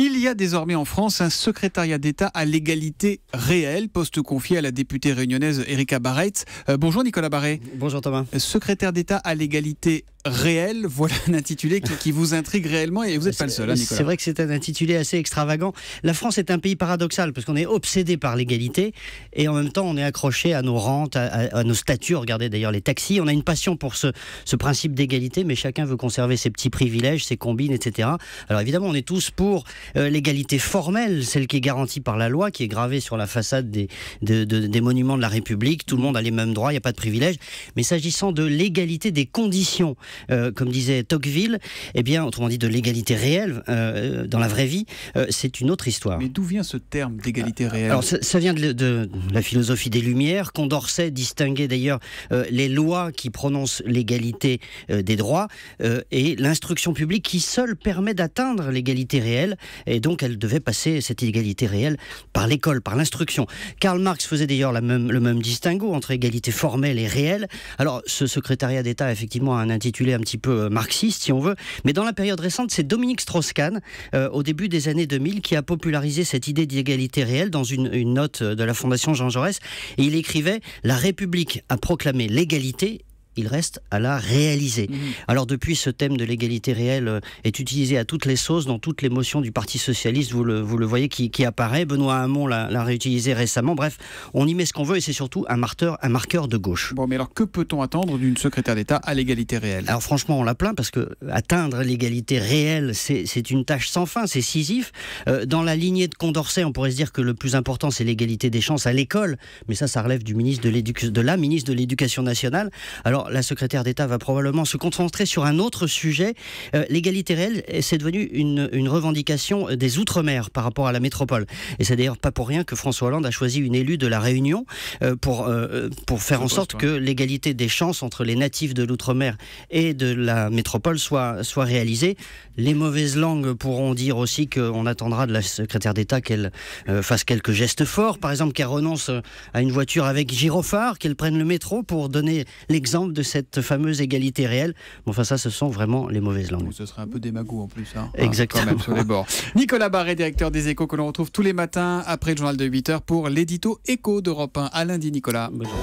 Il y a désormais en France un secrétariat d'État à l'égalité réelle, poste confié à la députée réunionnaise Erika Barrett. Euh, bonjour Nicolas Barret. Bonjour Thomas. Secrétaire d'État à l'égalité réelle, voilà un intitulé qui, vous intrigue réellement et vous n'êtes pas le seul, hein. C'est vrai que c'est un intitulé assez extravagant. La France est un pays paradoxal parce qu'on est obsédé par l'égalité et en même temps on est accroché à nos rentes, à, nos statuts. Regardez d'ailleurs les taxis. On a une passion pour ce, ce principe d'égalité, mais chacun veut conserver ses petits privilèges, ses combines, etc. Alors évidemment, on est tous pour euh, l'égalité formelle, celle qui est garantie par la loi, qui est gravée sur la façade des, des monuments de la République. Tout le monde a les mêmes droits, il n'y a pas de privilèges. Mais s'agissant de l'égalité des conditions, euh, comme disait Tocqueville, eh bien, autrement dit de l'égalité réelle euh, dans la vraie vie, c'est une autre histoire. Mais d'où vient ce terme d'égalité réelle Alors ça, vient de, la philosophie des Lumières. Condorcet distinguait d'ailleurs les lois qui prononcent l'égalité des droits et l'instruction publique qui seule permet d'atteindre l'égalité réelle et donc elle devait passer cette égalité réelle par l'école, par l'instruction. Karl Marx faisait d'ailleurs le même distinguo entre égalité formelle et réelle. Alors ce secrétariat d'État a effectivement un intitulé un petit peu euh, marxiste si on veut, mais dans la période récente c'est Dominique Strauss-Kahn euh, au début des années 2000 qui a popularisé cette idée d'égalité réelle dans une, note de la Fondation Jean Jaurès. Il écrivait La République a proclamé l'égalité il reste à la réaliser. Mhm. Alors depuis, ce thème de l'égalité réelle euh, est utilisé à toutes les sauces, dans toutes les motions du Parti Socialiste, vous le, vous le voyez, qui, apparaît. Benoît Hamon l'a réutilisé récemment. Bref, on y met ce qu'on veut et c'est surtout un, marqueur, un marqueur de gauche. Bon, mais alors que peut-on attendre d'une secrétaire d'État à l'égalité réelle? Alors franchement, on l'a plaint parce que atteindre l'égalité réelle, c'est une tâche sans fin, c'est scisif. Euh, dans la lignée de Condorcet, on pourrait se dire que le plus important, c'est l'égalité des chances à l'école, mais ça, ça relève du ministre de, de la ministre de l'Éducation nationale. Alors la secrétaire d'État va probablement se concentrer sur un autre sujet. Euh, l'égalité réelle, c'est devenu une, revendication des Outre-mer par rapport à la métropole. Et c'est d'ailleurs pas pour rien que François Hollande a choisi une élue de la Réunion euh, pour, euh, pour faire en sorte que l'égalité des chances entre les natifs de l'Outre-mer et de la métropole soit, soit réalisée. Les mauvaises langues pourront dire aussi qu'on attendra de la secrétaire d'État qu'elle fasse quelques gestes forts, par exemple qu'elle renonce à une voiture avec gyrophare, qu'elle prenne le métro pour donner l'exemple de cette fameuse égalité réelle. Bon, enfin, ça, ce sont vraiment les mauvaises langues. ce serait un peu démago en plus. Hein. Exactement. Quand même, sur les bords. Nicolas Barré, directeur des Échos, que l'on retrouve tous les matins après le journal de 8h pour l'édito Écho d'Europe 1. À lundi, Nicolas. Bonjour.